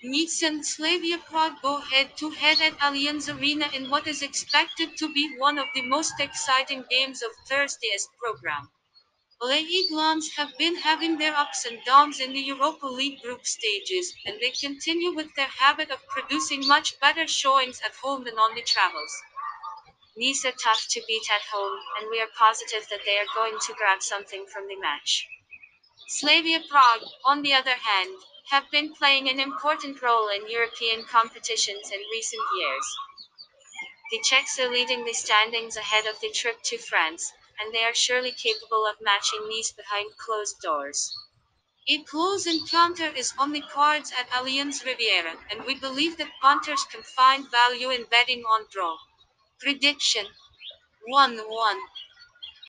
And Slavia Prague go head-to-head at Allianz Arena in what is expected to be one of the most exciting games of Thursday's program. Aiglons have been having their ups and downs in the Europa League group stages, and they continue with their habit of producing much better showings at home than on the travels. Nice are tough to beat at home, and we are positive that they are going to grab something from the match. Slavia Prague, on the other hand, have been playing an important role in European competitions in recent years. The Czechs are leading the standings ahead of the trip to France, and they are surely capable of matching Nice behind closed doors. A close encounter is on the cards at Allianz Riviera, and we believe that punters can find value in betting on draw. Prediction 1 1.